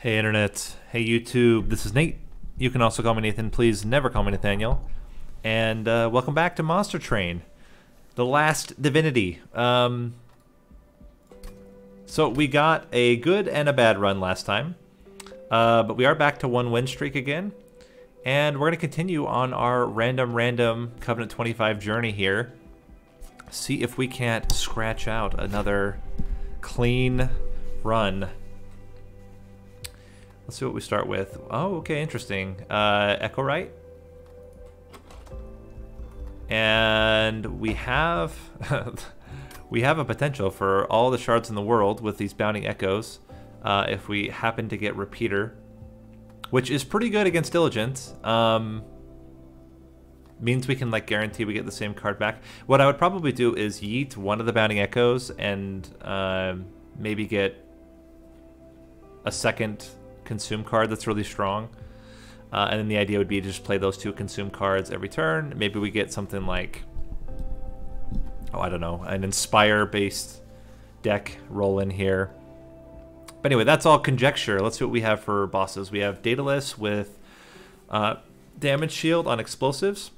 Hey Internet, hey YouTube, this is Nate. You can also call me Nathan, please never call me Nathaniel. And uh, welcome back to Monster Train, the last divinity. Um, so we got a good and a bad run last time, uh, but we are back to one win streak again. And we're going to continue on our random, random Covenant 25 journey here. See if we can't scratch out another clean run. Let's see what we start with. Oh, okay, interesting. Uh, Echowright. And we have we have a potential for all the shards in the world with these bounding echoes. Uh, if we happen to get repeater, which is pretty good against Diligence. Um, means we can like guarantee we get the same card back. What I would probably do is yeet one of the bounding echoes and uh, maybe get a second consume card that's really strong. Uh, and then the idea would be to just play those two consume cards every turn. Maybe we get something like, oh, I don't know, an inspire based deck roll in here. But anyway, that's all conjecture. Let's see what we have for bosses. We have Daedalus with uh, damage shield on explosives.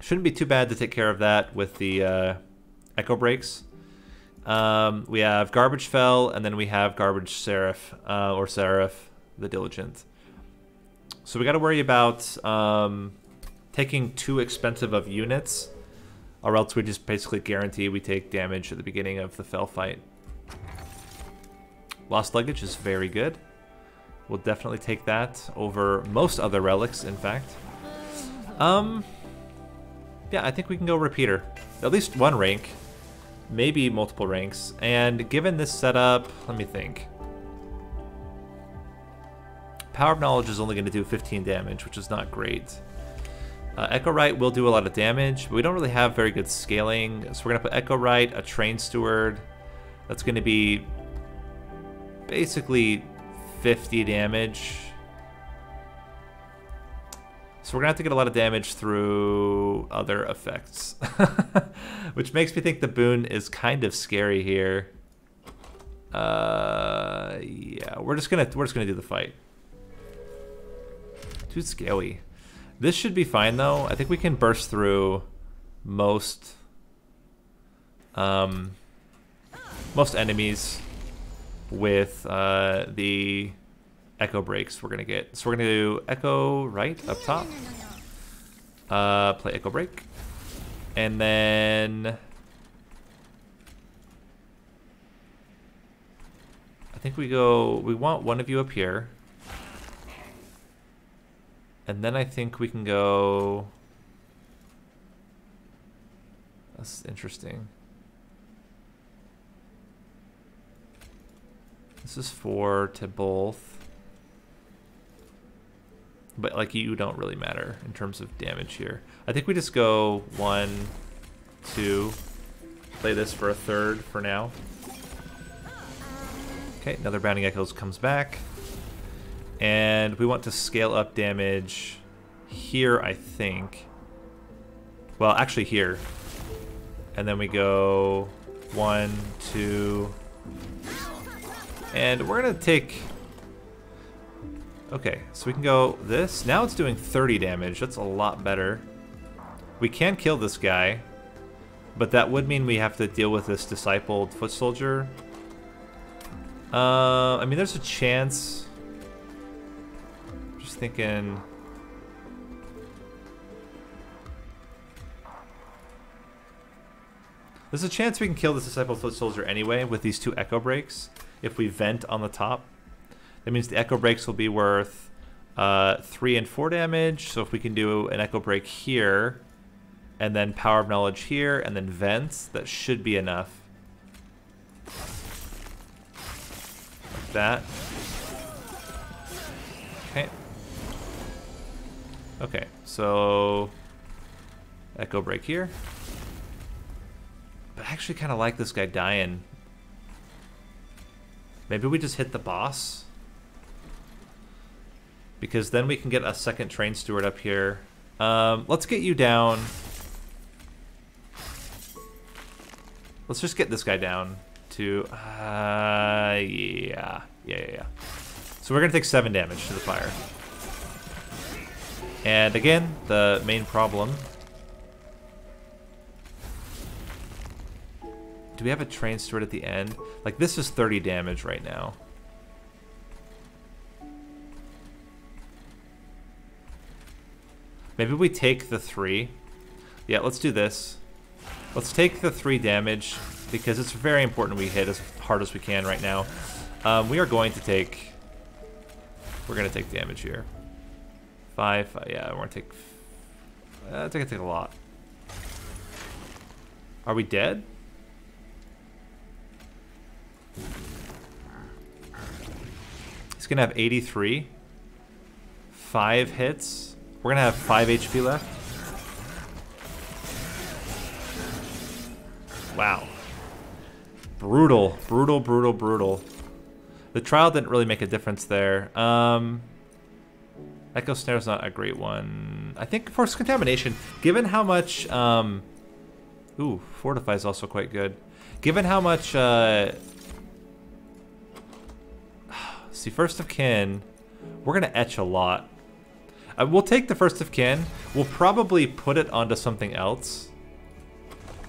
Shouldn't be too bad to take care of that with the uh, Echo Breaks. Um, we have Garbage Fel, and then we have Garbage Seraph, uh, or Seraph the Diligent. So we got to worry about um, taking too expensive of units, or else we just basically guarantee we take damage at the beginning of the Fel fight. Lost Luggage is very good. We'll definitely take that over most other relics, in fact. Um, yeah, I think we can go Repeater. At least one rank, maybe multiple ranks. And given this setup, let me think. Power of Knowledge is only going to do 15 damage, which is not great. Uh, Echowright will do a lot of damage, but we don't really have very good scaling. So we're going to put Echowright, a Train Steward. That's going to be basically 50 damage. So we're going to have to get a lot of damage through other effects. Which makes me think the boon is kind of scary here. Uh, yeah, we're just gonna we're just gonna do the fight. Too scary. This should be fine though. I think we can burst through most um most enemies with uh, the echo breaks we're gonna get. So we're gonna do echowright up top. Uh, play echo break, and then I think we go. We want one of you up here, and then I think we can go. That's interesting. This is four to both. But like you don't really matter in terms of damage here. I think we just go one, two, play this for a third for now. Okay, another Bounding Echoes comes back. And we want to scale up damage here, I think. Well, actually here. And then we go one, two, and we're gonna take... Okay, so we can go this. Now it's doing 30 damage. That's a lot better. We can kill this guy, but that would mean we have to deal with this discipled foot soldier. Uh, I mean, there's a chance. Thinking. There's a chance we can kill this discipled foot soldier anyway with these two echo breaks if we vent on the top. That means the echo breaks will be worth uh, 3 and 4 damage. So if we can do an echo break here, and then power of knowledge here, and then vents, that should be enough. Like that. Okay, so echo break here. But I actually kind of like this guy dying Maybe we just hit the boss? Because then we can get a second train steward up here. Um, let's get you down. Let's just get this guy down to... Uh, yeah. Yeah, yeah, yeah. So we're going to take 7 damage to the fire. And again, the main problem... Do we have a train steward at the end? Like, this is 30 damage right now. Maybe we take the 3. Yeah, let's do this. Let's take the 3 damage, because it's very important we hit as hard as we can right now. Um, we are going to take... We're going to take damage here. Five, uh, yeah, we're going to take... I think I take a lot. Are we dead? He's going to have 83. Five hits. We're going to have 5 HP left. Wow. Brutal, brutal, brutal, brutal. The trial didn't really make a difference there. Um, Echo Snare's not a great one. I think Force Contamination, given how much... Um, ooh, Fortify is also quite good. Given how much... Uh, see, First of Kin, we're going to etch a lot. Uh, we'll take the First of Kin. We'll probably put it onto something else.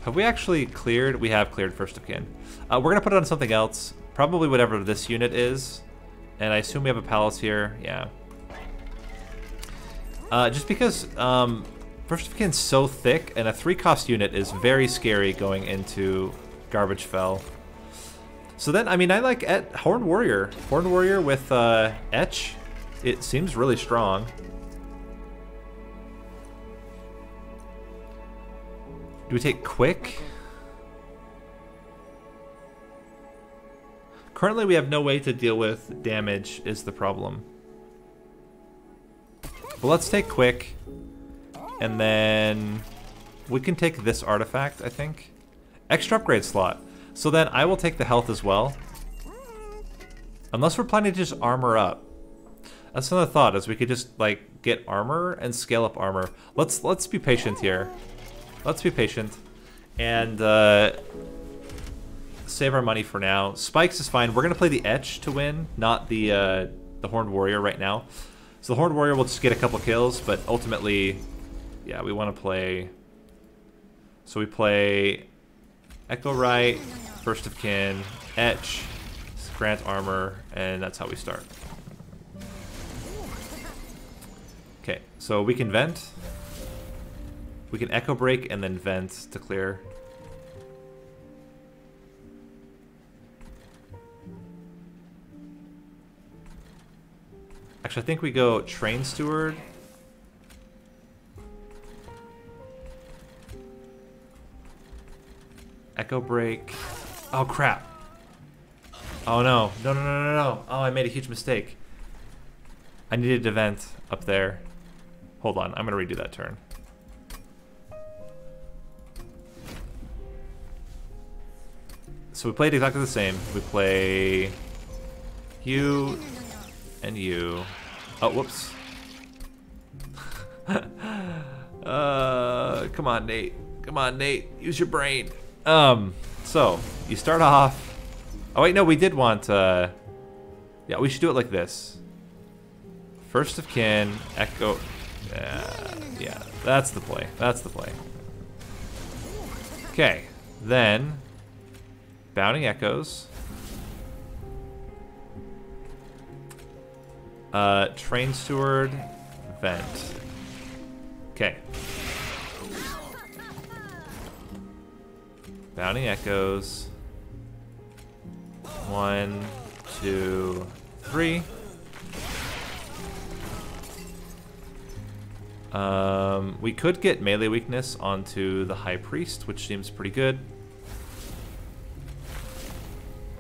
Have we actually cleared? We have cleared First of Kin. Uh, we're going to put it on something else. Probably whatever this unit is. And I assume we have a palace here. Yeah. Uh, just because um, Kin's so thick, and a 3-cost unit is very scary going into Garbage Fel. So then, I mean, I like Et Horn Warrior. Horn Warrior with uh, Etch. It seems really strong. Do we take Quick? Currently, we have no way to deal with damage is the problem. Let's take Quick. And then we can take this artifact, I think. Extra upgrade slot. So then I will take the health as well. Unless we're planning to just armor up. That's another thought, is we could just like get armor and scale up armor. Let's let's be patient here. Let's be patient. And uh, save our money for now. Spikes is fine. We're gonna play the Etch to win, not the uh, the Horned Warrior right now. So the Horned Warrior will just get a couple kills, but ultimately, yeah, we want to play. So we play Echowright, First of Kin, Etch, Grant Armor, and that's how we start. Okay, so we can vent. We can Echo Break and then vent to clear. Actually, I think we go Train Steward. Echo Break. Oh, crap. Oh, no. No, no, no, no, no. Oh, I made a huge mistake. I needed to vent up there. Hold on. I'm going to redo that turn. So we played exactly the same. We play you and you. Oh, whoops. uh, come on, Nate. Come on, Nate. Use your brain. Um, so you start off. Oh wait, no, we did want. Uh, yeah, we should do it like this. First of kin, echo. Yeah, that's the play. That's the play. Okay, then bounding echoes. Uh, train steward, vent. Okay. Bounding echoes. One, two, three. Um, we could get melee weakness onto the High Priest, which seems pretty good.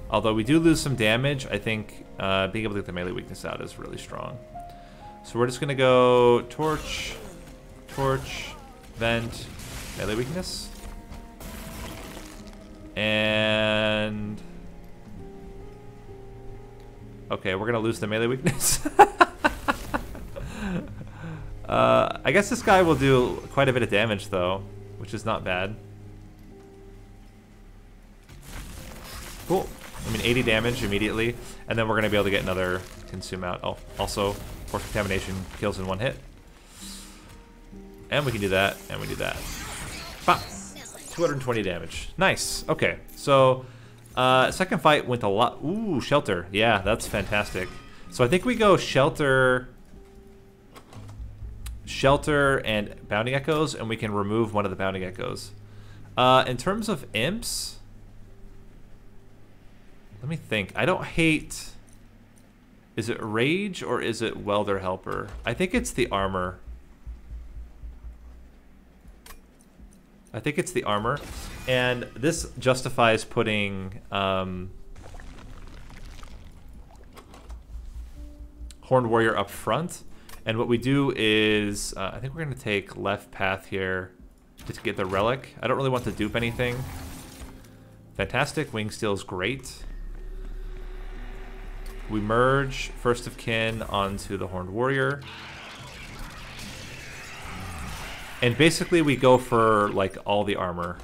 Although we do lose some damage, I think uh, being able to get the melee weakness out is really strong. So we're just going to go Torch, Torch, Vent, melee weakness. And... Okay, we're going to lose the melee weakness. uh, I guess this guy will do quite a bit of damage, though, which is not bad. Cool. I mean, 80 damage immediately, and then we're going to be able to get another consume out. Oh, also, force contamination kills in one hit. And we can do that, and we do that. Bop! 220 damage. Nice. Okay, so uh, second fight went a lot. Ooh, shelter. Yeah, that's fantastic. So I think we go shelter, shelter, and bounding echoes, and we can remove one of the bounding echoes. Uh, in terms of imps, let me think. I don't hate. Is it rage or is it welder helper? I think it's the armor. I think it's the armor. And this justifies putting um, Horned Warrior up front. And what we do is, uh, I think we're going to take left path here to get the relic. I don't really want to dupe anything. Fantastic. Wing Steel is great. We merge First of Kin onto the Horned Warrior. And basically we go for like all the armor.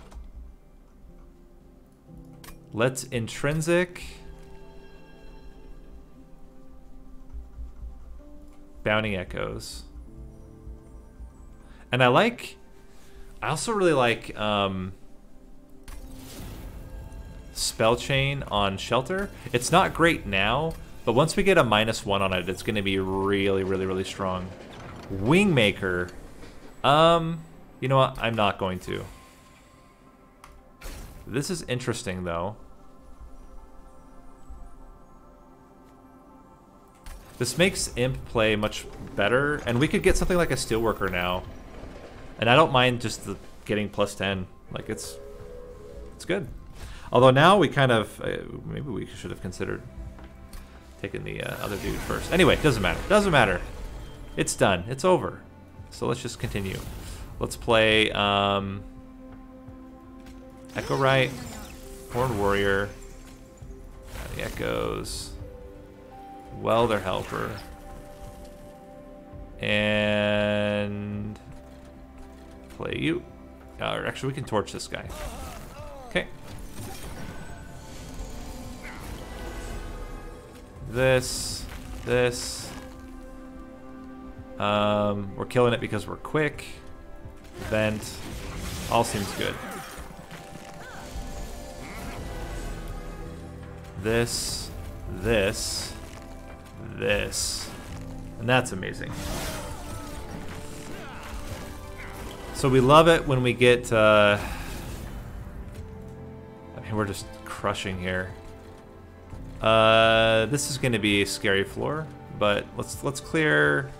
Let's intrinsic. Bounding Echoes. And I like, I also really like um, Spell Chain on Shelter. It's not great now, but once we get a minus one on it, it's going to be really, really, really strong. Wingmaker. Um, you know what? I'm not going to. This is interesting, though. This makes Imp play much better, and we could get something like a Steelworker now. And I don't mind just the, getting plus 10. Like, it's it's good. Although now we kind of, uh, maybe we should have considered taking the uh, other dude first. Anyway, doesn't matter. Doesn't matter. It's done. It's over. So let's just continue. Let's play um, Echowright, Horn Warrior, the Echoes, Welder Helper, and play you. Uh, actually, we can torch this guy. This, this. Um, we're killing it because we're quick. Vent. All seems good. This, this, this. And that's amazing. So we love it when we get, uh, I mean, we're just crushing here. Uh, this is going to be a scary floor, but let's let's clear.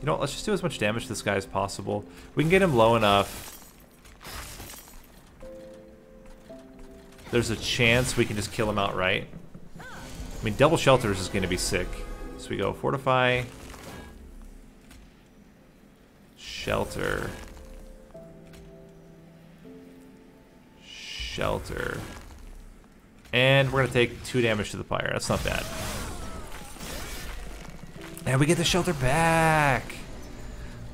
You know? Let's just do as much damage to this guy as possible. We can get him low enough. There's a chance we can just kill him outright. I mean, double shelters is going to be sick. So we go fortify, shelter, shelter. And we're to take two damage to the pyre. That's not bad. And we get the shelter back.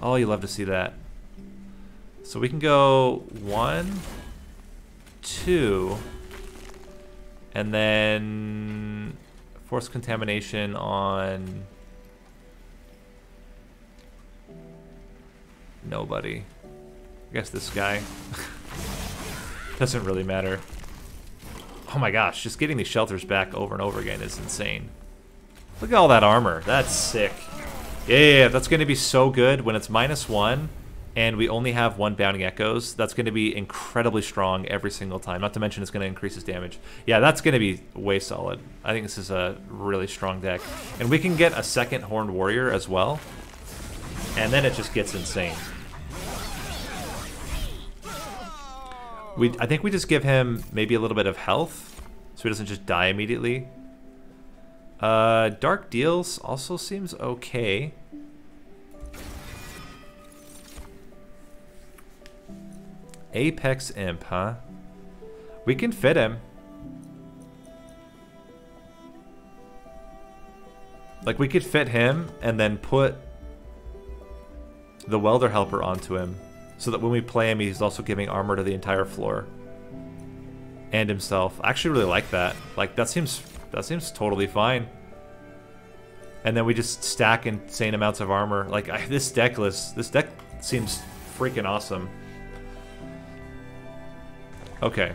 Oh, you love to see that. So we can go one, two, and then force contamination on nobody. I guess this guy. Doesn't really matter. Oh my gosh, just getting these shelters back over and over again is insane. Look at all that armor. That's sick. Yeah, yeah, yeah. that's going to be so good when it's minus one and we only have one Bounding Echoes. That's going to be incredibly strong every single time. Not to mention it's going to increase his damage. Yeah, that's going to be way solid. I think this is a really strong deck. And we can get a second Horned Warrior as well. And then it just gets insane. We, I think we just give him maybe a little bit of health, so he doesn't just die immediately. Uh, Dark Deals also seems okay. Apex Imp, huh? We can fit him. Like, we could fit him and then put the Welder Helper onto him so that when we play him, he's also giving armor to the entire floor. and himself. I actually really like that. Like that seems that seems totally fine. And then we just stack insane amounts of armor. Like I, this deck list, this deck seems freaking awesome. Okay.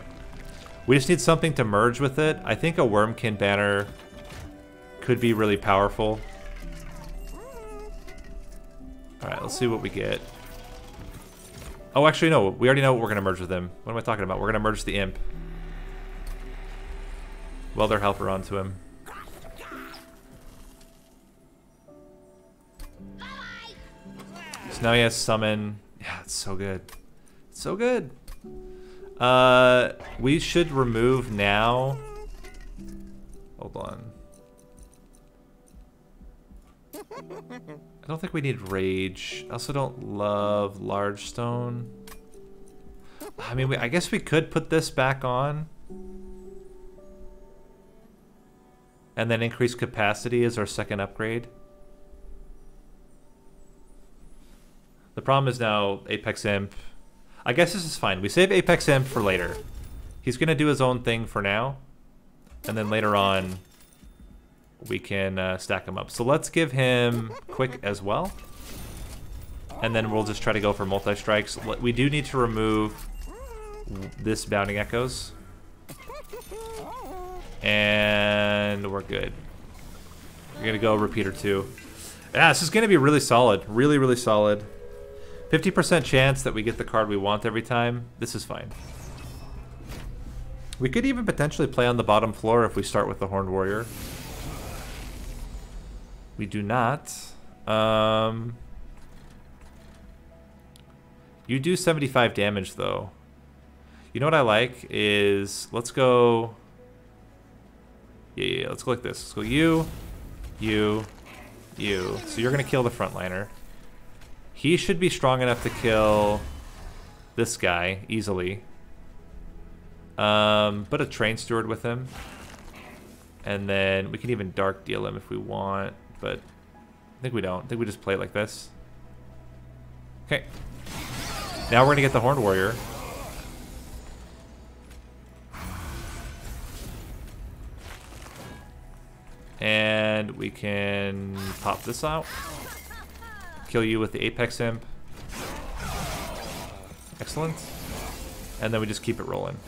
We just need something to merge with it. I think a Wurmkin banner could be really powerful. Alright, let's see what we get. Oh, actually, no. We already know what we're going to merge with him. What am I talking about? We're going to merge the Imp. Welder Helper onto him. So now he has summon. Yeah, it's so good. It's so good. Uh, we should remove now. Hold on. I don't think we need rage. I also don't love large stone. I mean, we, I guess we could put this back on. And then increase capacity as our second upgrade. The problem is now Apex Imp. I guess this is fine. We save Apex Imp for later. He's going to do his own thing for now. And then later on, we can uh, stack him up. So let's give him quick as well. And then we'll just try to go for multi-strikes. We do need to remove this Bounding Echoes. And we're good. We're to go Repeater 2. Yeah, this is to be really solid. Really, really solid. 50% chance that we get the card we want every time. This is fine. We could even potentially play on the bottom floor if we start with the Horned Warrior. We do not. Um, you do 75 damage, though. You know what I like is... Let's go... Yeah, yeah, let's go like this. Let's go you, you, you. So you're going to kill the frontliner. He should be strong enough to kill this guy easily. Um, put a train steward with him. And then we can even dark deal him if we want but I think we don't. I think we just play it like this. Okay. Now we're going to get the Horned Warrior. And we can pop this out. Kill you with the Apex Imp. Excellent. And then we just keep it rolling.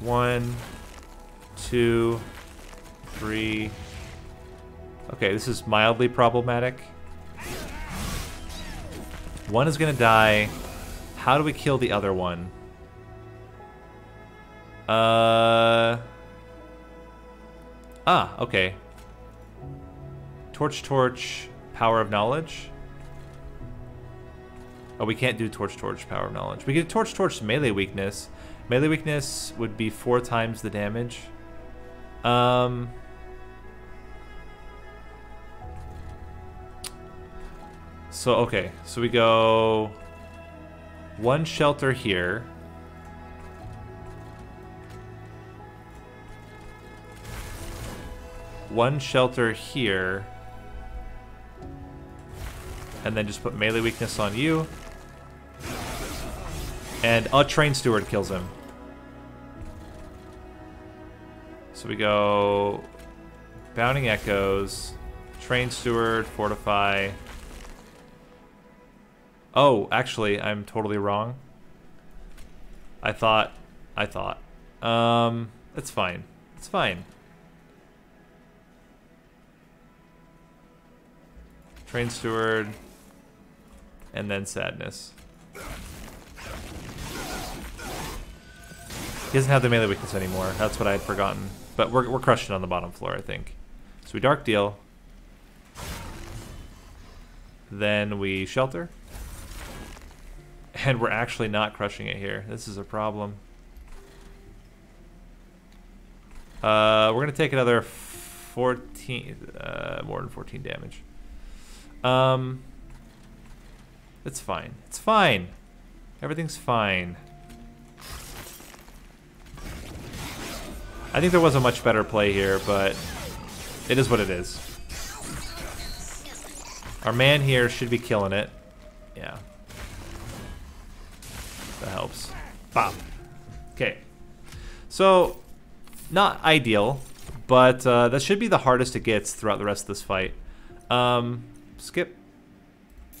One, two, three, Okay, this is mildly problematic. One is gonna die. How do we kill the other one? Uh... Ah, okay. Torch, torch, power of knowledge. Oh, we can't do torch, torch, power of knowledge. We get torch, torch, melee weakness. Melee weakness would be four times the damage. Um... So, okay. So we go one shelter here. One shelter here. And then just put melee weakness on you. And a train steward kills him. So we go Bounding Echoes, Train Steward, Fortify, Oh, actually, I'm totally wrong. I thought, I thought. Um, it's fine. It's fine. Train Steward, and then Sadness. He doesn't have the melee weakness anymore. That's what I had forgotten. But we're, we're crushing on the bottom floor, I think. So we Dark Deal. Then we Shelter. And we're actually not crushing it here. This is a problem. Uh, we're going to take another 14, uh, more than 14 damage. Um, it's fine. It's fine. Everything's fine. I think there was a much better play here, but it is what it is. Our man here should be killing it. Yeah. That helps. Bop. Okay. So, not ideal, but uh, that should be the hardest it gets throughout the rest of this fight. Um, skip.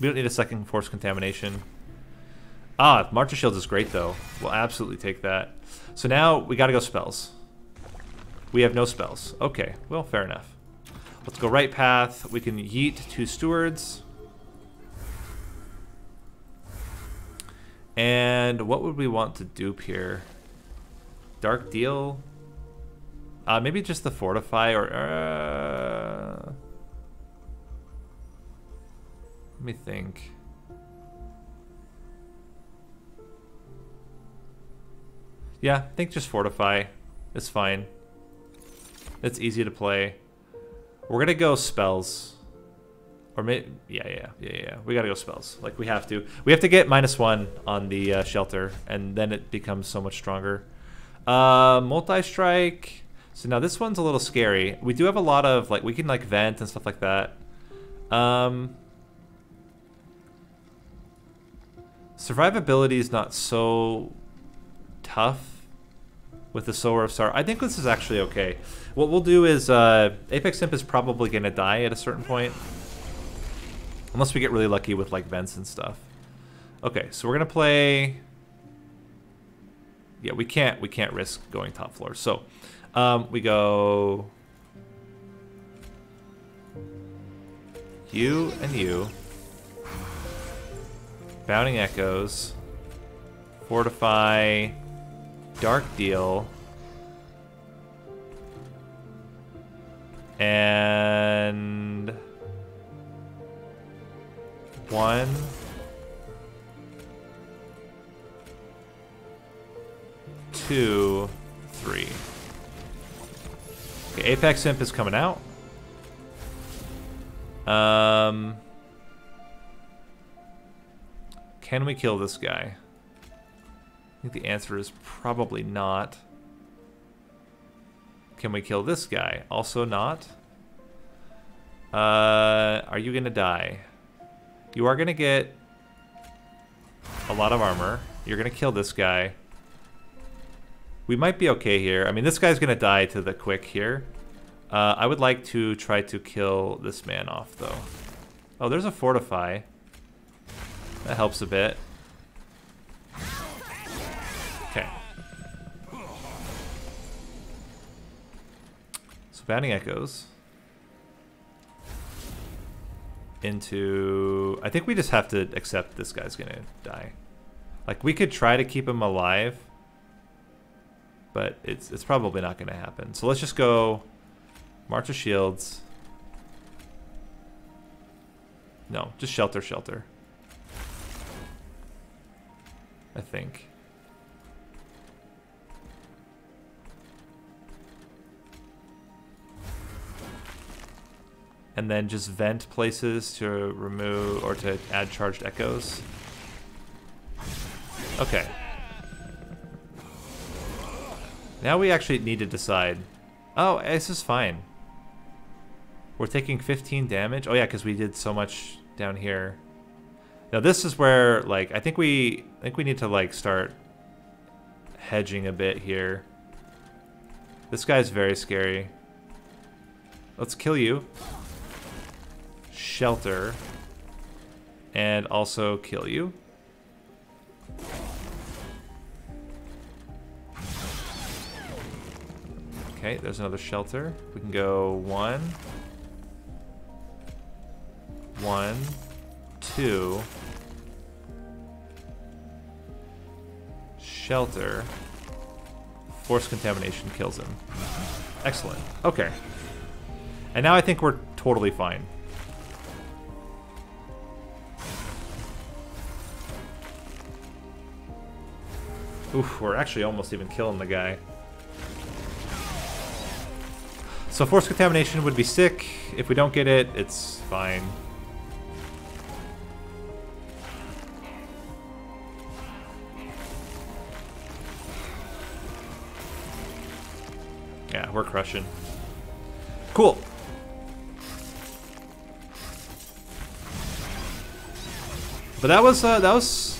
We don't need a second force contamination. Ah, March of Shields is great though. We'll absolutely take that. So now we gotta go spells. We have no spells. Okay, well, fair enough. Let's go right path. We can yeet two stewards. And what would we want to dupe here? Dark deal? Uh, maybe just the fortify or... Uh, let me think. Yeah, I think just fortify. It's fine. It's easy to play. We're gonna go spells. Or maybe, yeah, yeah, yeah, yeah. We gotta go spells. Like, we have to. We have to get minus one on the uh, shelter, and then it becomes so much stronger. Uh, multi-strike. So now this one's a little scary. We do have a lot of, like, we can, like, vent and stuff like that. Um, survivability is not so tough with the Sower of Star. I think this is actually okay. What we'll do is, uh, Apex Imp is probably going to die at a certain point. Unless we get really lucky with, like, vents and stuff. Okay, so we're to play... Yeah, we can't, we can't risk going top floor. So, um, we go... You and you. Bounding Echoes. Fortify. Dark Deal. And... One. Two. Three. Okay, Apex Imp is coming out. Um... Can we kill this guy? I think the answer is probably not. Can we kill this guy? Also not. Uh, are you gonna die? You are gonna get a lot of armor. You're gonna kill this guy. We might be okay here. I mean, this guy's gonna die to the quick here. Uh, I would like to try to kill this man off, though. Oh, there's a fortify. That helps a bit. Okay. So Bounding Echoes. Into... I think we just have to accept this guy's gonna die. Like, we could try to keep him alive. But it's, it's probably not gonna happen. So let's just go... March of Shields. No, just Shelter, Shelter. I think. And then just vent places to remove or to add charged echoes. Okay. Now we actually need to decide. Oh, this is fine. We're taking 15 damage. Oh yeah, because we did so much down here. Now this is where, like, I think we, I think we need to, like, start hedging a bit here. This guy's very scary. Let's kill you. Shelter. And also kill you. Okay, there's another shelter. We can go one. One. Shelter. Force contamination kills him. Excellent. Okay. And now I think we're totally fine. Oof, we're actually almost even killing the guy. So force contamination would be sick. If we don't get it, it's fine. Yeah, we're crushing. Cool. But that was uh, that was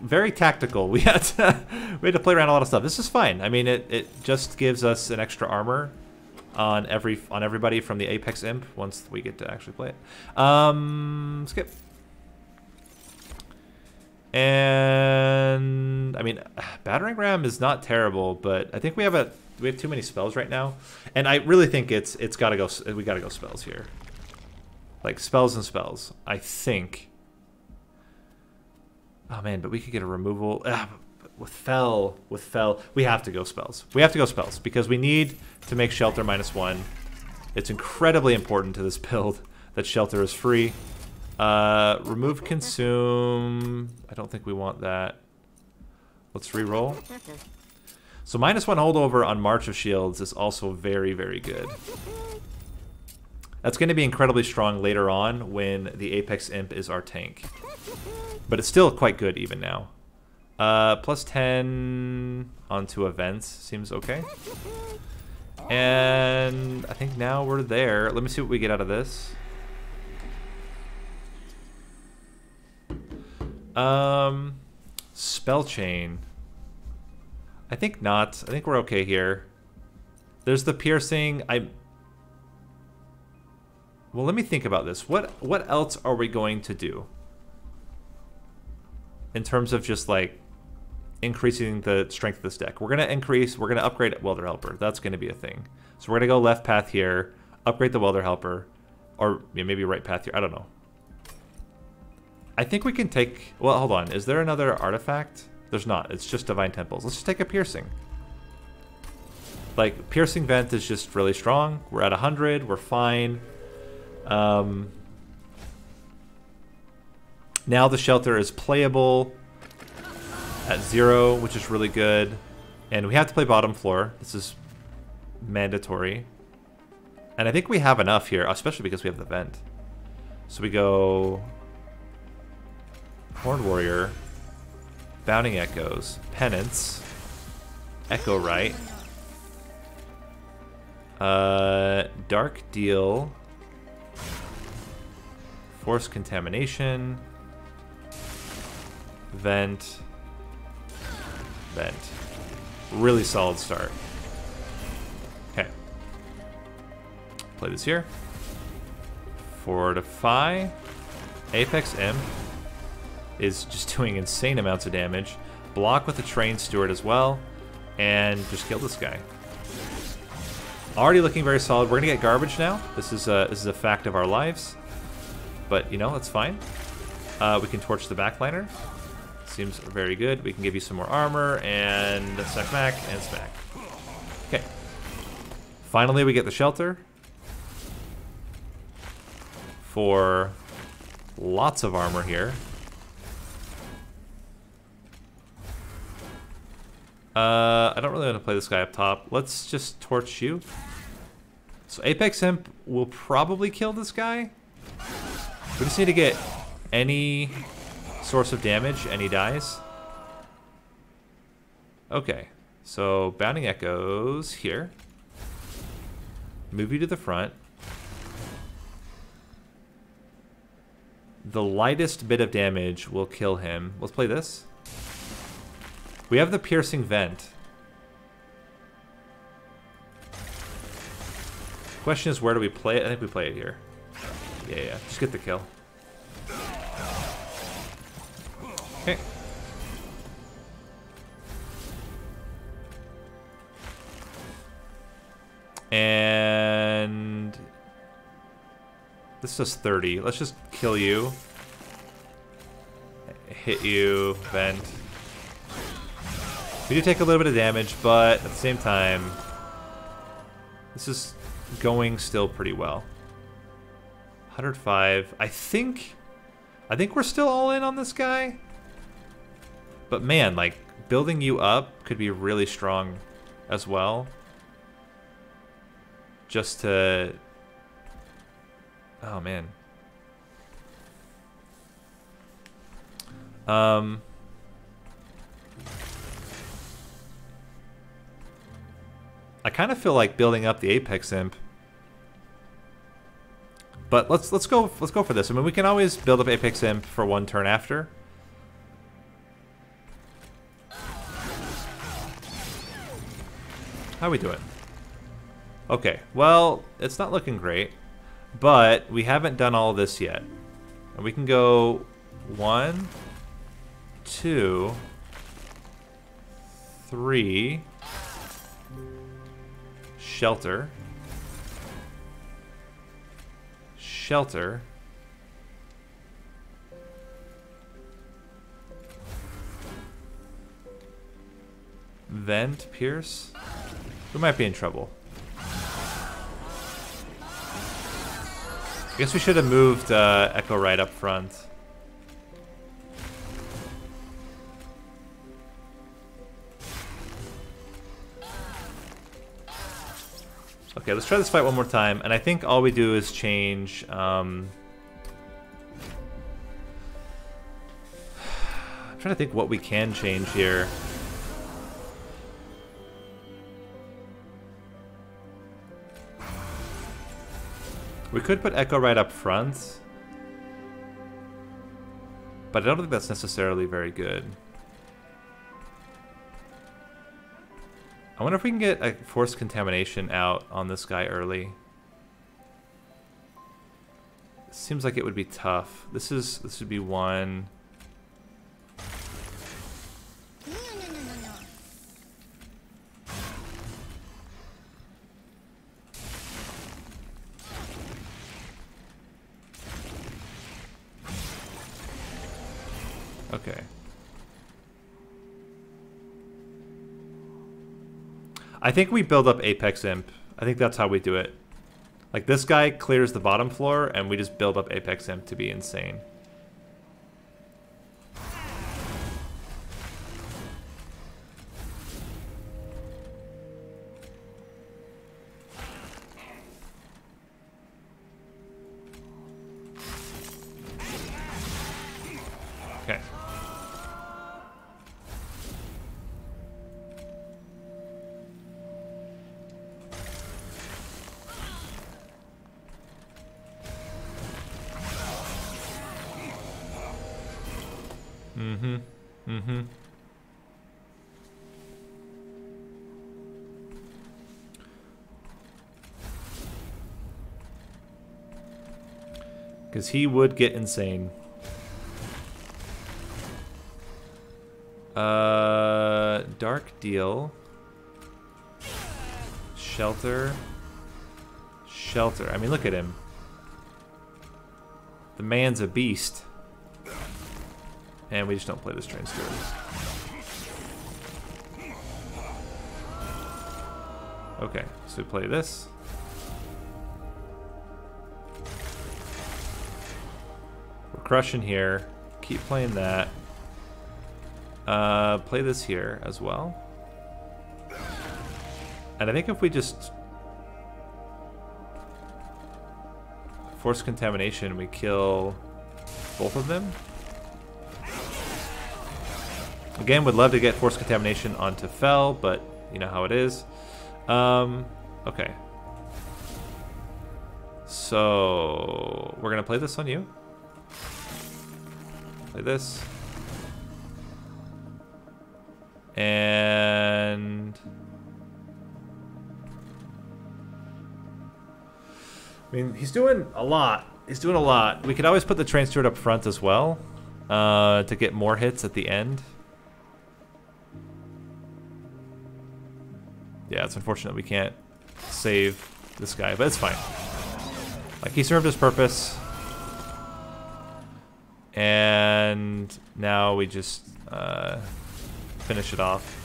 very tactical. We had to we had to play around a lot of stuff. This is fine. I mean, it, it just gives us an extra armor on every on everybody from the Apex Imp once we get to actually play it. Um, skip. And I mean, battering ram is not terrible, but I think we have a we have too many spells right now, and I really think it's it's got to go. We got to go spells here. Like spells and spells. I think. Oh man, but we could get a removal. Ah, with fel, with fel, we have to go spells. We have to go spells because we need to make Shelter minus one. It's incredibly important to this build that Shelter is free. Uh, remove Consume. I don't think we want that. Let's re-roll. So minus one holdover on March of Shields is also very, very good. That's going to be incredibly strong later on when the Apex Imp is our tank. But it's still quite good even now. Uh, plus 10 onto events seems okay. And I think now we're there. Let me see what we get out of this. Um, spell chain. I think not. I think we're okay here. There's the piercing. I. Well, let me think about this. What what else are we going to do? In terms of just like increasing the strength of this deck. We're going to increase, we're going to upgrade Welder Helper. That's going to be a thing. So we're going to go left path here, upgrade the Welder Helper, or maybe right path here. I don't know. I think we can take... Well, hold on. Is there another artifact? There's not. It's just Divine Temples. Let's just take a Piercing. Like, Piercing Vent is just really strong. We're at 100. We're fine. Um, now the Shelter is playable at zero, which is really good. And we have to play bottom floor. This is mandatory. And I think we have enough here, especially because we have the vent. So we go Horn Warrior, Bounding Echoes, Penance, Echowright, uh, Dark Deal, Force Contamination, Vent, Vent. Really solid start. Okay. Play this here. Fortify. Apex Imp is just doing insane amounts of damage. Block with the Train Steward as well. And just kill this guy. Already looking very solid. We're gonna get garbage now. This is a this is a fact of our lives. But you know, that's fine. Uh, we can torch the backliner. Seems very good. We can give you some more armor and smack smack and smack. Okay. Finally we get the shelter. For lots of armor here. Uh, I don't really want to play this guy up top. Let's just torch you. So Apex Imp will probably kill this guy. We just need to get any source of damage and he dies. Okay, so Bounding Echoes here. Move you to the front. The lightest bit of damage will kill him. Let's play this. We have the piercing vent. Question is, where do we play it? I think we play it here. Yeah, yeah. Just get the kill. This is 30. Let's just kill you. Hit you, vent. We do take a little bit of damage, but at the same time, this is going still pretty well. 105. I think, I think we're still all in on this guy. But man, like, building you up could be really strong as well. Just to... Oh, man. Um... I kind of feel like building up the Apex Imp. But let's let's go let's go for this. I mean, we can always build up Apex Imp for one turn after. How we doing? Okay, well, it's not looking great, but we haven't done all this yet. And we can go one, two, three, shelter, shelter, vent, pierce. We might be in trouble. I guess we should have moved uh, Echowright up front. Okay, let's try this fight one more time, and I think all we do is change... Um... I'm trying to think what we can change here. We could put Echowright up front. But I don't think that's necessarily very good. I wonder if we can get a force contamination out on this guy early. Seems like it would be tough. This is this would be one. I think we build up Apex Imp. I think that's how we do it. Like this guy clears the bottom floor and we just build up Apex Imp to be insane. Because he would get insane. Uh, dark deal. Shelter. Shelter. I mean, look at him. The man's a beast. And we just don't play this train steward. Okay, so we play this. Crushing here. Keep playing that. Uh, play this here as well. And I think if we just force contamination, we kill both of them. Again, would love to get force contamination onto Fel, but you know how it is. Um, okay. So, we're to play this on you. Play this. And... I mean, he's doing a lot. He's doing a lot. We could always put the train steward up front as well uh, to get more hits at the end. Yeah, it's unfortunate we can't save this guy, but it's fine. Like, he served his purpose. And now we just uh, finish it off.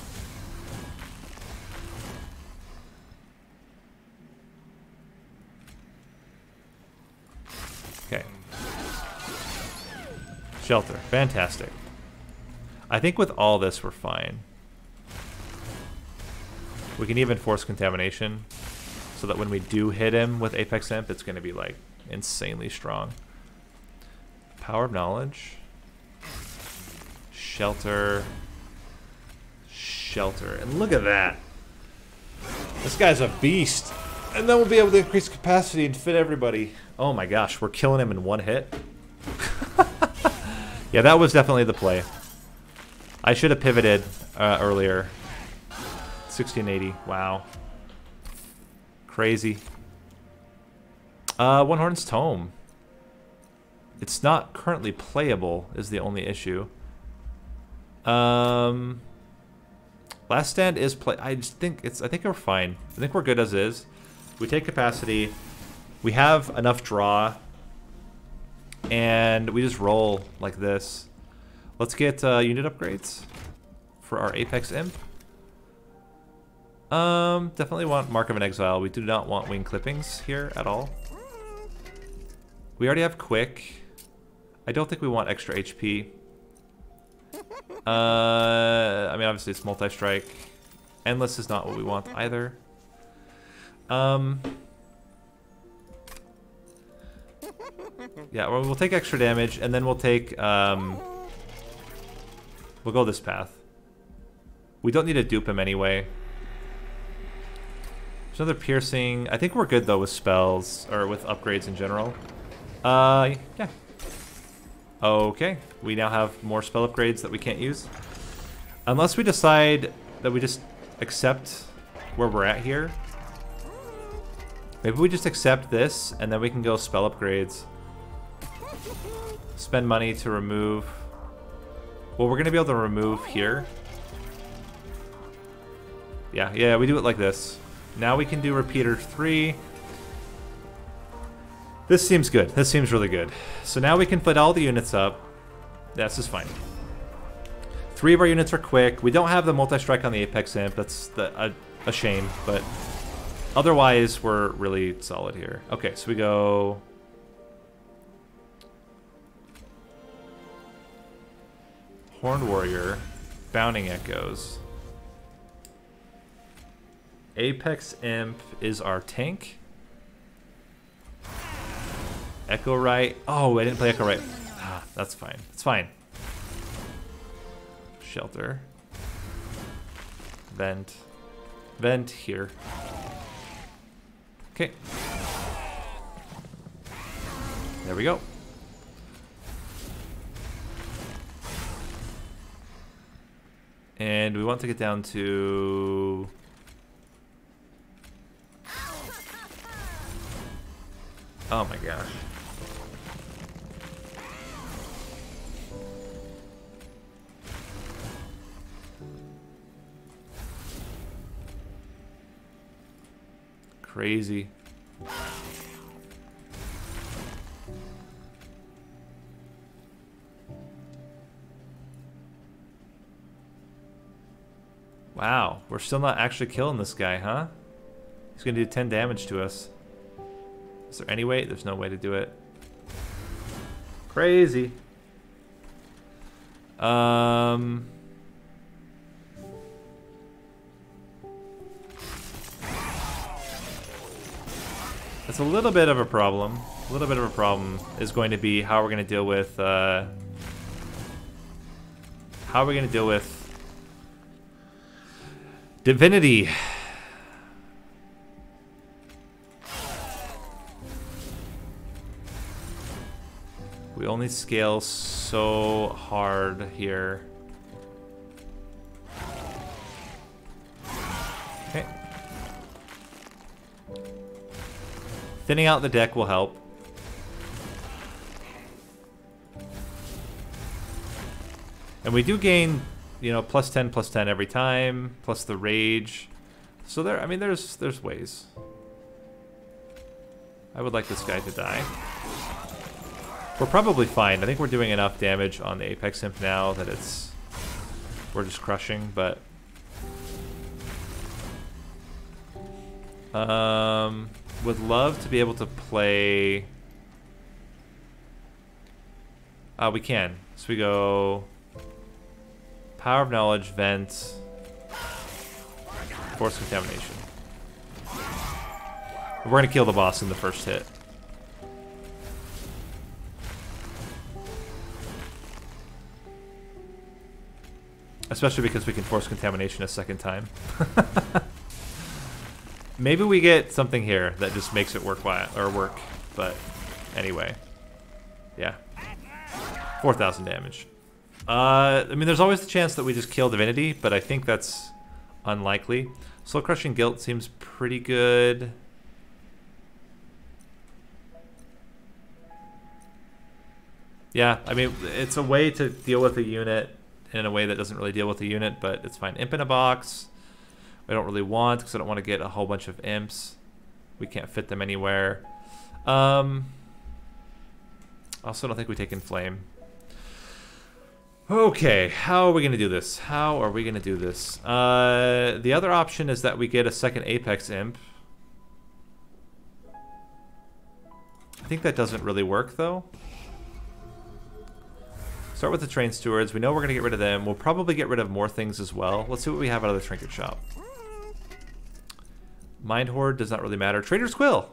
Okay. Shelter. Fantastic. I think with all this, we're fine. We can even force contamination so that when we do hit him with Apex Imp, it's going to be like insanely strong. Power of Knowledge. Shelter. Shelter. And look at that. This guy's a beast. And then we'll be able to increase capacity and fit everybody. Oh my gosh, we're killing him in one hit. yeah, that was definitely the play. I should have pivoted uh, earlier. 1680. Wow. Crazy. Uh, One Horn's Tome. It's not currently playable is the only issue. Um, Last Stand is play. I just think it's. I think we're fine. I think we're good as is. We take capacity. We have enough draw. And we just roll like this. Let's get uh, unit upgrades for our Apex Imp. Um, definitely want Mark of an Exile. We do not want wing clippings here at all. We already have quick. I don't think we want extra HP. Uh, I mean, obviously it's multi-strike. Endless is not what we want either. Um, yeah, well, we'll take extra damage, and then we'll take, um, we'll go this path. We don't need to dupe him anyway. There's another piercing. I think we're good, though, with spells, or with upgrades in general. Uh, yeah. Okay, we now have more spell upgrades that we can't use. Unless we decide that we just accept where we're at here. Maybe we just accept this, and then we can go spell upgrades. Spend money to remove... Well, we're going to be able to remove here. Yeah, yeah, we do it like this. Now we can do repeater 3. This seems good. This seems really good. So now we can put all the units up. This is fine. Three of our units are quick. We don't have the multi-strike on the Apex Imp. That's the, a, a shame, but otherwise we're really solid here. Okay, so we go... Horned Warrior, Bounding Echoes. Apex Imp is our tank. Echowright. Oh, I didn't play Echowright. Ah, that's fine. It's fine. Shelter. Vent. Vent here. Okay. There we go. And we want to get down to... Oh my gosh. Crazy. Wow, we're still not actually killing this guy, huh? He's gonna do 10 damage to us. Is there any way? There's no way to do it. Crazy. Um... That's a little bit of a problem. A little bit of a problem is going to be how we're going to deal with, uh, how are going to deal with Divinity. We only scale so hard here. Thinning out the deck will help. And we do gain, you know, plus 10, plus 10 every time, plus the rage. So there, I mean, there's there's ways. I would like this guy to die. We're probably fine. I think we're doing enough damage on the Apex Imp now that it's... We're just crushing, but... Um, would love to be able to play... Uh, we can. So we go... Power of Knowledge, Vent... Force Contamination. We're gonna kill the boss in the first hit. Especially because we can force contamination a second time. Maybe we get something here that just makes it work or work, but anyway. Yeah. 4,000 damage. Uh, I mean, there's always the chance that we just kill Divinity, but I think that's unlikely. Soul Crushing Guilt seems pretty good. Yeah, I mean, it's a way to deal with a unit in a way that doesn't really deal with the unit, but it's fine. Imp in a box. I don't really want because I don't want to get a whole bunch of imps. We can't fit them anywhere. Um, also, don't think we take Inflame. Okay, how are we going to do this? How are we going to do this? Uh, the other option is that we get a second Apex Imp. I think that doesn't really work, though. Start with the Train Stewards. We know we're going to get rid of them. We'll probably get rid of more things as well. Let's see what we have out of the Trinket Shop. Mind Horde does not really matter. Trader's Quill.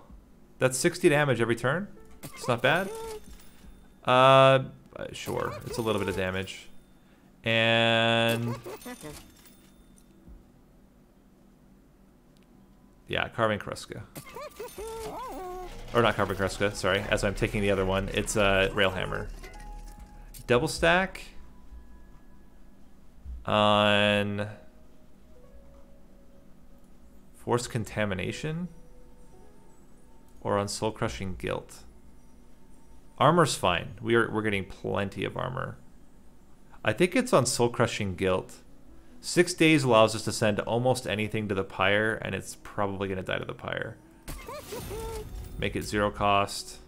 That's 60 damage every turn. It's not bad. Uh, sure. It's a little bit of damage. And... Yeah, Carving Kruska. Or not Carving Kruska, sorry. As I'm taking the other one, it's uh, Railhammer. Double stack on Force Contamination or on Soul Crushing Guilt. Armor's fine. We are we're getting plenty of armor. I think it's on Soul Crushing Guilt. Six days allows us to send almost anything to the pyre, and it's probably gonna die to the pyre. Make it zero cost.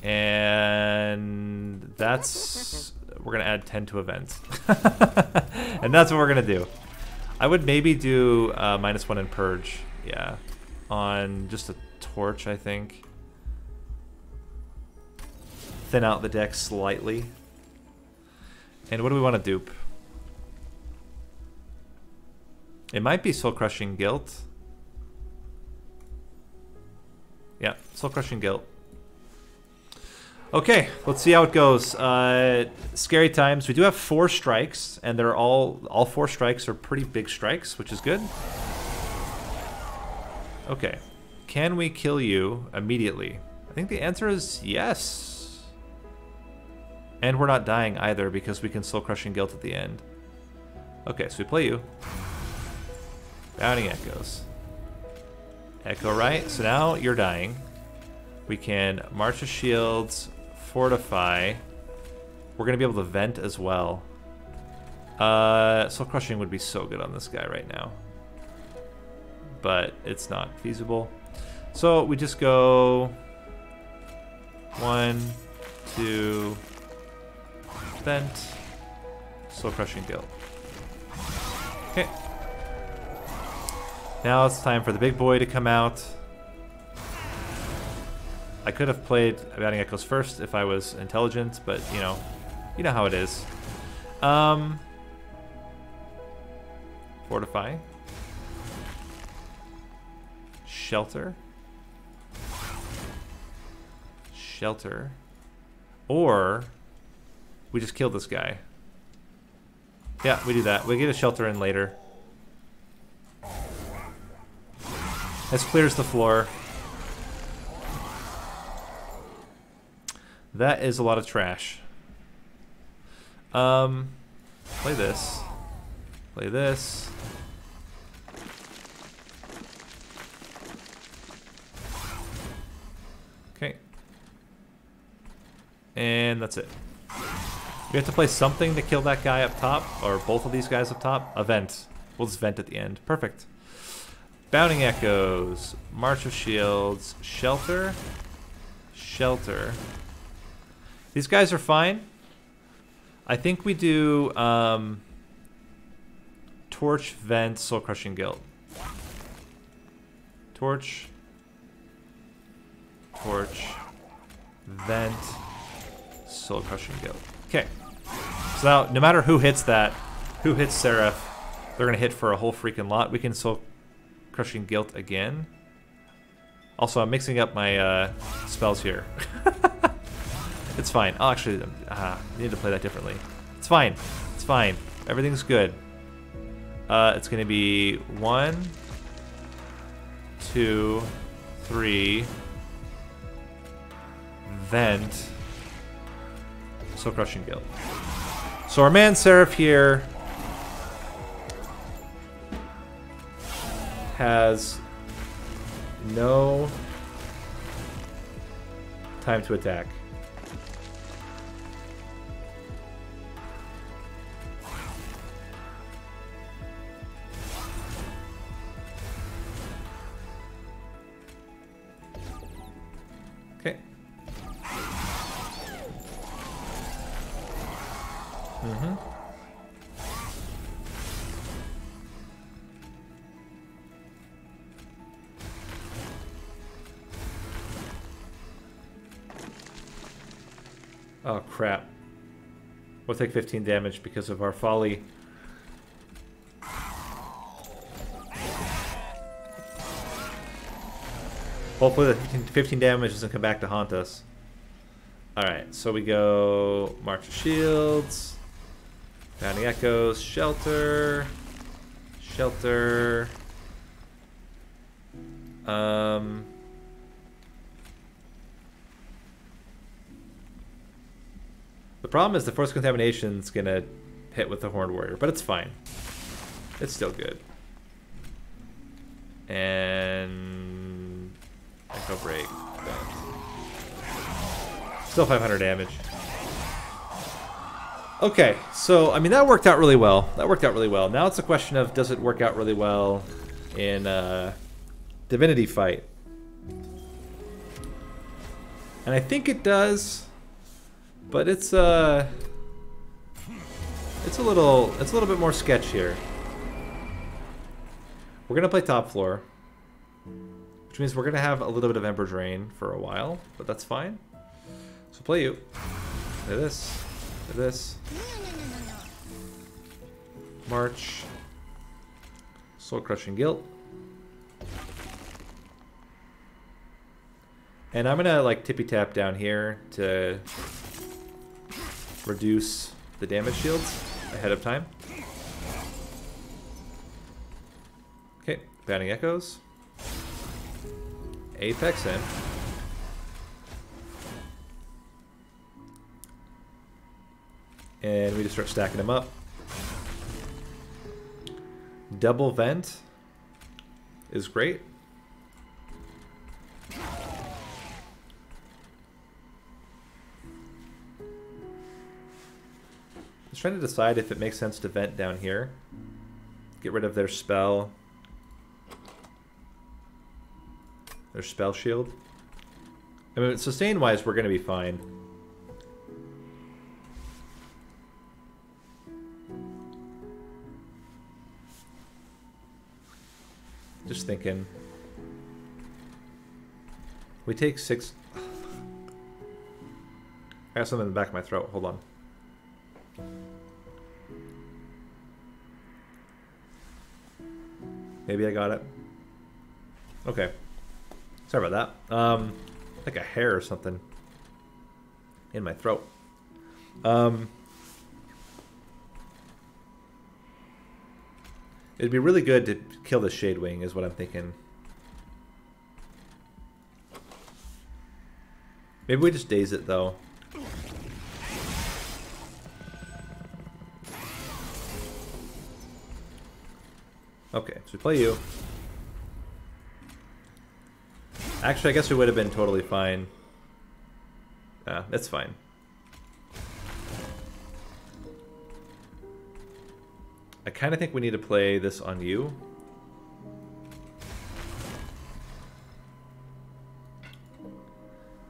And that's... We're going to add 10 to events. and that's what we're going to do. I would maybe do uh, minus one in Purge. Yeah. On just a torch, I think. Thin out the deck slightly. And what do we want to dupe? It might be Soul Crushing Guilt. Yeah, Soul Crushing Guilt. Okay, let's see how it goes. Uh, scary times. We do have four strikes, and they're all all four strikes are pretty big strikes, which is good. Okay, can we kill you immediately? I think the answer is yes. And we're not dying either because we can soul crushing guilt at the end. Okay, so we play you. Bounding echoes. Echowright. So now you're dying. We can March of Shields, Fortify. We're going to be able to vent as well. Uh, Soul Crushing would be so good on this guy right now. But it's not feasible. So we just go one, two, vent, Soul Crushing Guilt. Okay. Now it's time for the big boy to come out. I could have played Bounding Echoes first if I was intelligent, but you know, you know how it is. Um, fortify. Shelter. Shelter. Or we just kill this guy. Yeah, we do that. We get a shelter in later. This clears the floor. That is a lot of trash. Um, play this. Play this. Okay. And that's it. We have to play something to kill that guy up top, or both of these guys up top. A vent. We'll just vent at the end. Perfect. Bounding Echoes, March of Shields, Shelter, Shelter, these guys are fine. I think we do um, Torch, Vent, Soul Crushing Guilt. Torch. Torch. Vent. Soul Crushing Guilt. Okay. So now, no matter who hits that, who hits Seraph, they're going to hit for a whole freaking lot. We can Soul Crushing Guilt again. Also, I'm mixing up my uh, spells here. It's fine. I'll actually uh, need to play that differently. It's fine. It's fine. Everything's good. Uh, it's going to be one, two, three, vent, soul crushing guilt. So our man Seraph here has no time to attack. Mm-hmm. Oh crap. We'll take 15 damage because of our folly. Hopefully the 15, 15 damage doesn't come back to haunt us. Alright, so we go March of Shields, Bounding Echoes, Shelter, Shelter, um... The problem is the Force Contamination's gonna hit with the Horned Warrior, but it's fine. It's still good. And... Echo Break. Still 500 damage. Okay, so, I mean, that worked out really well. That worked out really well. Now it's a question of does it work out really well in Divinity Fight? And I think it does. But it's uh it's a little it's a little bit more sketch here. We're gonna play top floor. Which means we're gonna have a little bit of Ember Drain for a while, but that's fine. So play you. Play this. Play this. March. Soul Crushing Guilt. And I'm gonna like tippy tap down here to reduce the damage shields ahead of time. Okay, Bounding Echoes. Apex Imp. And we just start stacking them up. Double Vent is great. was trying to decide if it makes sense to vent down here. Get rid of their spell. Their spell shield. I mean, sustain-wise, we're going to be fine. Just thinking. We take six... I got something in the back of my throat. Hold on. Maybe I got it. Okay. Sorry about that. Um, like a hair or something in my throat. Um, it'd be really good to kill the Shade Wing, is what I'm thinking. Maybe we just daze it, though. Okay, so we play you. Actually, I guess we would have been totally fine. Ah, that's fine. I kind of think we need to play this on you.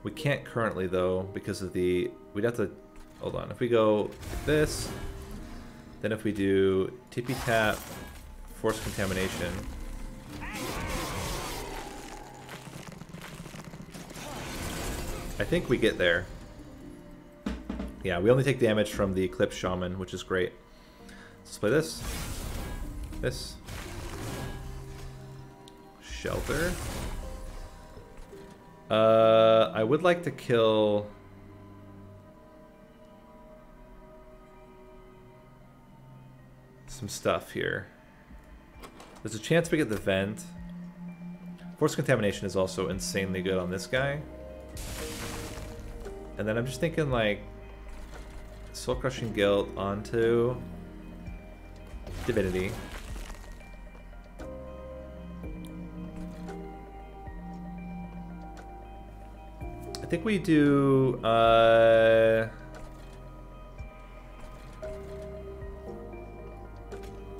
We can't currently, though, because of the... We'd have to... Hold on. If we go like this, then if we do tippy tap, Force contamination. I think we get there. Yeah, we only take damage from the Eclipse Shaman, which is great. Let's play this. This. Shelter. Uh, I would like to kill... some stuff here. There's a chance we get the vent. Force contamination is also insanely good on this guy. And then I'm just thinking like Soul Crushing Guilt onto Divinity. I think we do uh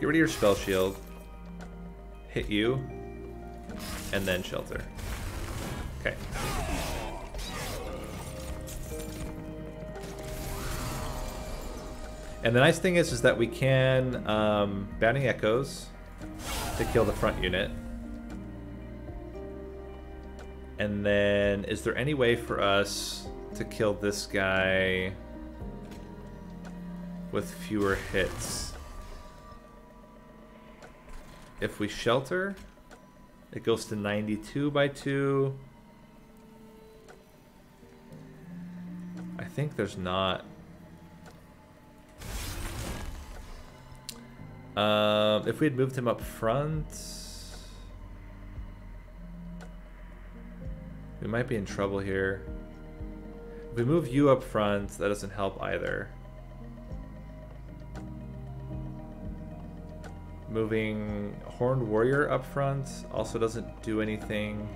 Get rid of your spell shield hit you, and then shelter. And the nice thing is, is that we can um, Echoes to kill the front unit. And then, is there any way for us to kill this guy with fewer hits? If we shelter, it goes to 92 by 2. I think there's not. Um, if we had moved him up front, we might be in trouble here. If we move you up front, that doesn't help either. Moving Horned Warrior up front also doesn't do anything.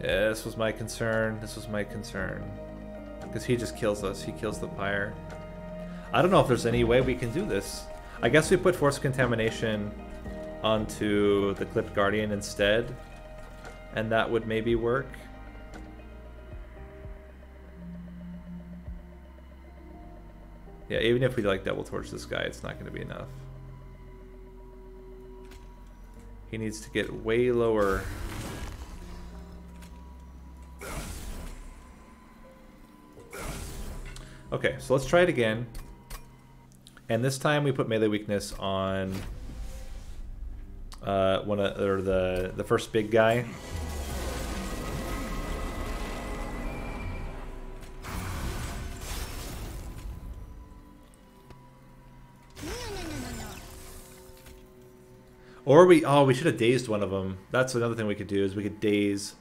Yeah, this was my concern. This was my concern. Because he just kills us. He kills the pyre. I don't know if there's any way we can do this. I guess we put Force Contamination onto the Clipped Guardian instead. And that would maybe work. Yeah, even if we like double torch this guy, it's not going to be enough. He needs to get way lower. Okay, so let's try it again. And this time we put melee weakness on uh, one of or the the first big guy. Or we, oh, we should have dazed one of them. That's another thing we could do is we could daze.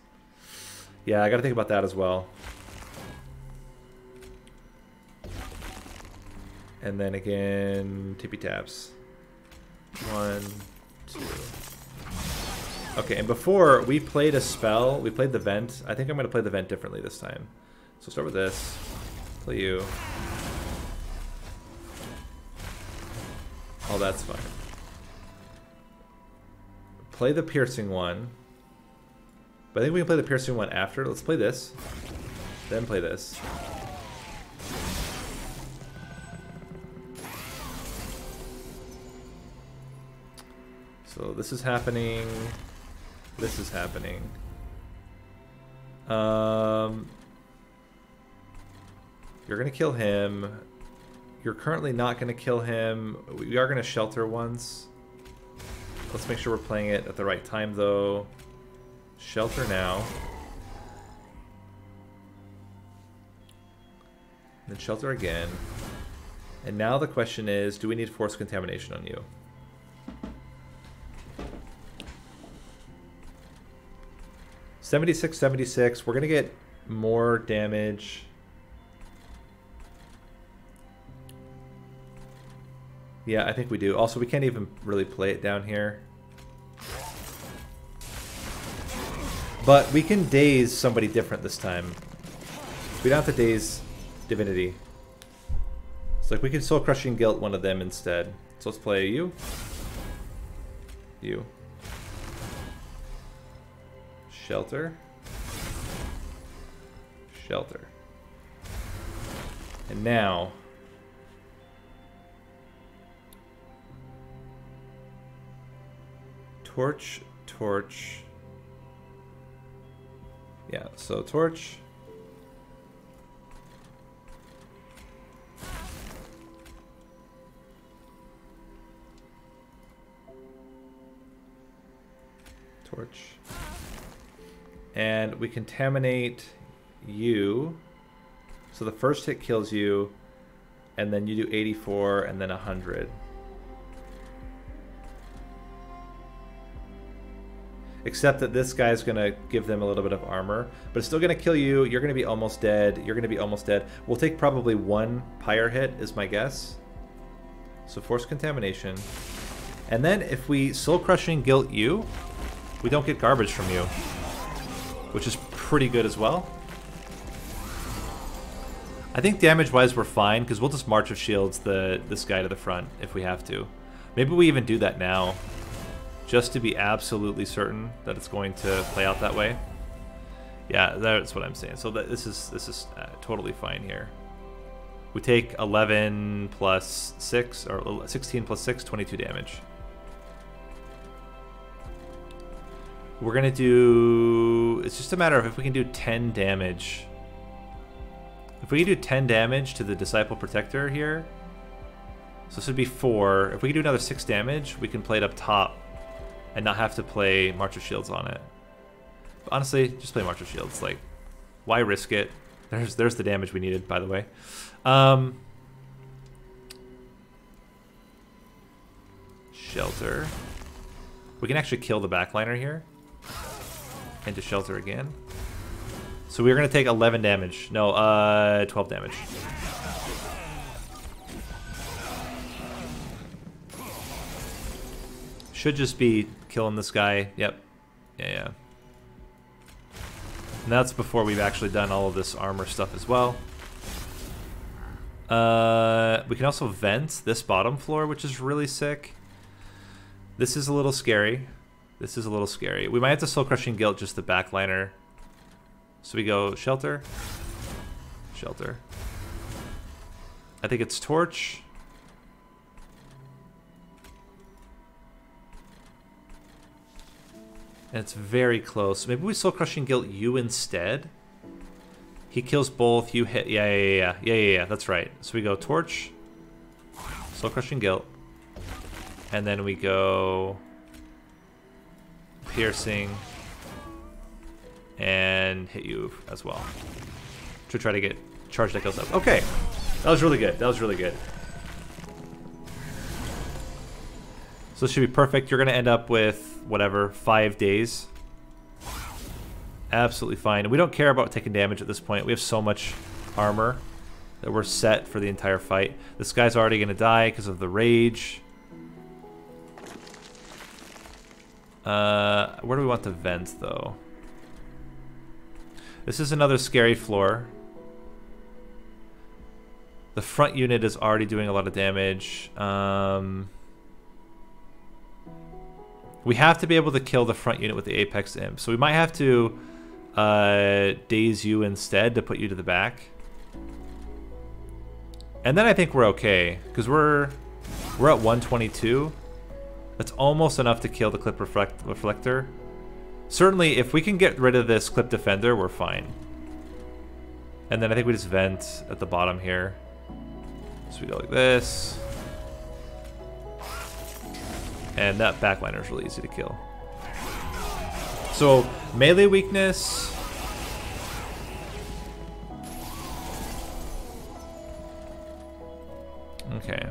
Yeah, I got to think about that as well. And then again, tippy taps. One, two. Okay, and before we played a spell, we played the vent. I think I'm going to play the vent differently this time. So start with this. Play you. Oh, that's fine play the piercing one. But I think we can play the piercing one after. Let's play this. Then play this. So this is happening. This is happening. Um, you're going to kill him. You're currently not going to kill him. We are going to shelter once. Let's make sure we're playing it at the right time, though. Shelter now. Then shelter again. And now the question is, do we need force contamination on you? Seventy-six, seventy-six. We're gonna get more damage. Yeah, I think we do. Also, we can't even really play it down here. But we can daze somebody different this time. We don't have to daze Divinity. It's like we can Soul Crushing Guilt one of them instead. So let's play you. You. Shelter. Shelter. And now... Torch, torch, yeah, so torch. Torch. And we contaminate you. So the first hit kills you, and then you do 84 and then 100. Except that this guy's to give them a little bit of armor. But it's still to kill you. You're to be almost dead. You're to be almost dead. We'll take probably one pyre hit is my guess. So force contamination. And then if we soul crushing guilt you, we don't get garbage from you. Which is pretty good as well. I think damage-wise we're fine, because we'll just March of Shields the this guy to the front if we have to. Maybe we even do that now just to be absolutely certain that it's going to play out that way. Yeah, that's what I'm saying. So this is this is uh, totally fine here. We take 11 plus 6, or 16 plus 6, 22 damage. We're going to do... It's just a matter of if we can do 10 damage. If we can do 10 damage to the Disciple Protector here, so this would be 4. If we can do another 6 damage, we can play it up top and not have to play March of Shields on it. But honestly, just play March of Shields. Like, why risk it? There's there's the damage we needed, by the way. Um, shelter. We can actually kill the backliner here. Into shelter again. So we're going to take 11 damage. No, uh, 12 damage. Should just be killing this guy. Yep. Yeah, yeah. And that's before we've actually done all of this armor stuff as well. Uh, we can also vent this bottom floor, which is really sick. This is a little scary. This is a little scary. We might have to Soul Crushing Guilt just the backliner. So we go Shelter. Shelter. I think it's Torch. And it's very close. Maybe we Soul Crushing Guilt you instead? He kills both, you hit... Yeah, yeah, yeah, yeah, yeah, yeah, that's right. So we go Torch, Soul Crushing Guilt, and then we go Piercing, and hit you as well. To try to get Charged Echoes up. Okay, that was really good. That was really good. So this should be perfect. You're to end up with whatever, five days. Absolutely fine. We don't care about taking damage at this point. We have so much armor that we're set for the entire fight. This guy's already to die because of the rage. Uh, where do we want the vent, though? This is another scary floor. The front unit is already doing a lot of damage. Um... We have to be able to kill the front unit with the Apex Imp. So we might have to uh, daze you instead to put you to the back. And then I think we're okay. Because we're, we're at 122. That's almost enough to kill the Clip reflect Reflector. Certainly, if we can get rid of this Clip Defender, we're fine. And then I think we just vent at the bottom here. So we go like this. And that backliner is really easy to kill. So, melee weakness... Okay.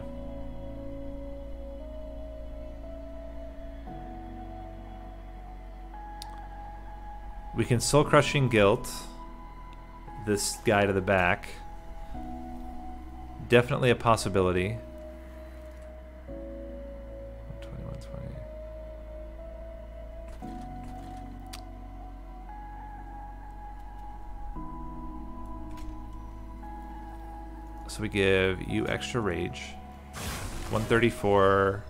We can Soul Crushing Guilt this guy to the back. Definitely a possibility. So we give you extra rage. 134.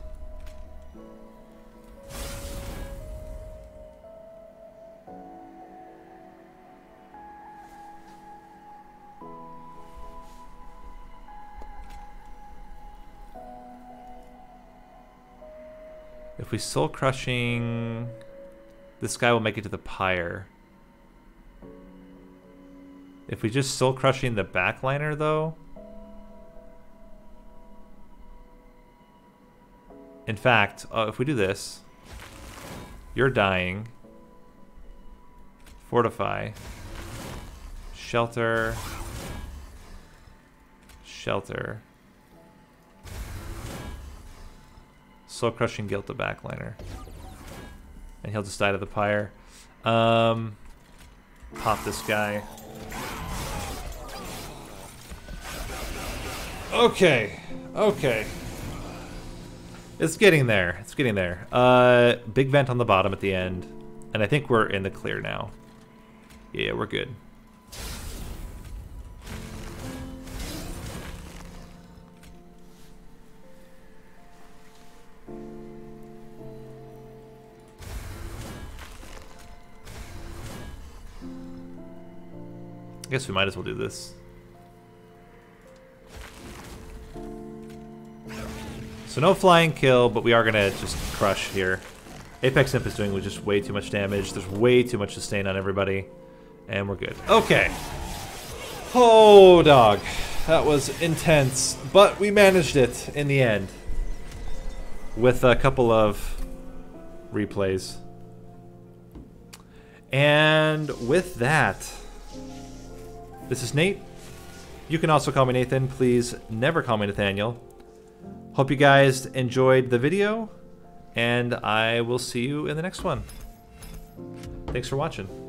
If we soul crushing, this guy will make it to the pyre. If we just soul crushing the backliner though, In fact, uh, if we do this, you're dying. Fortify. Shelter. Shelter. Soul Crushing Guilt the backliner. And he'll just die to the pyre. Um, pop this guy. Okay. Okay. It's getting there. It's getting there. Uh, big vent on the bottom at the end. And I think we're in the clear now. Yeah, we're good. Guess we might as well do this. So no flying kill, but we are going to just crush here. Apex Imp is doing just way too much damage. There's way too much sustain on everybody. And we're good. Okay. Oh, dog. That was intense. But we managed it in the end. With a couple of replays. And with that, this is Nate. You can also call me Nathan. Please never call me Nathaniel. Hope you guys enjoyed the video, and I will see you in the next one. Thanks for watching.